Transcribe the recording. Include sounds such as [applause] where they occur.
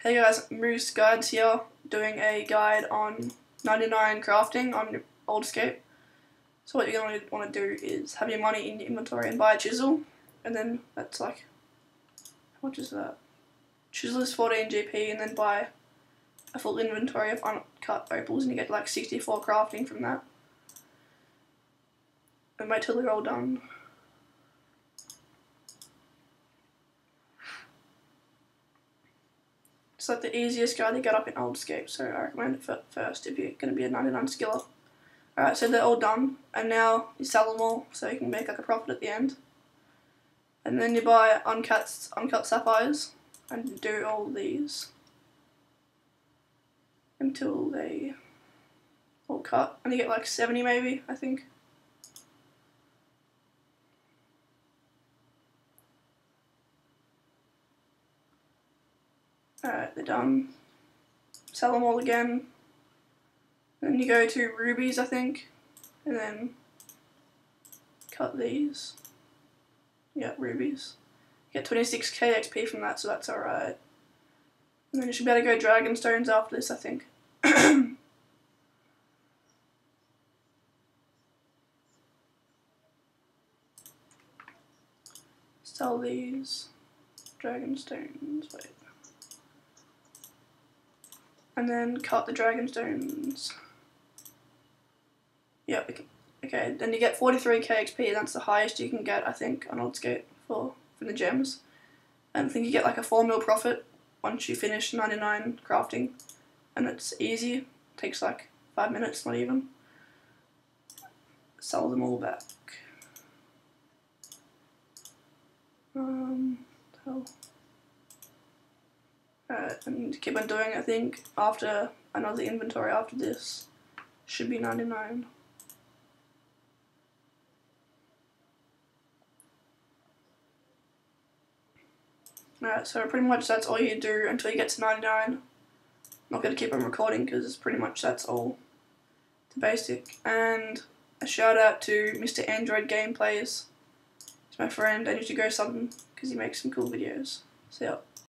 Hey guys, Moose Guides here, doing a guide on 99 crafting on Oldscape. So what you're going to want to do is have your money in your inventory and buy a chisel, and then that's like, how much is that? Chisel is 14 GP, and then buy a full inventory of uncut opals, and you get like 64 crafting from that. And wait till they're all done. It's like the easiest guy to get up in Oldscape, so I recommend it first if you're going to be a 99 skiller. Alright, so they're all done, and now you sell them all so you can make like a profit at the end. And then you buy uncut, uncut sapphires and do all these until they all cut, and you get like 70 maybe, I think. Uh, alright, they're done. Um, sell them all again. Then you go to rubies, I think, and then cut these. Yeah, rubies. Get 26k XP from that, so that's alright. And then you should be able to go dragon stones after this, I think. [coughs] Sell these dragon stones. Wait and then cut the dragon stones. Yep, okay, then you get 43k XP, that's the highest you can get, I think, on Oldscape for, for the gems. And I think you get like a 4 mil profit once you finish 99 crafting. And it's easy, takes like 5 minutes, not even. Sell them all back. Um, hell. Uh, and keep on doing I think after another inventory after this should be 99 Alright, so pretty much that's all you do until you get to 99. not going to keep on recording because pretty much that's all the basic. And a shout out to Mr. Android Gameplays. He's my friend. I need to go sub him because he makes some cool videos. See ya.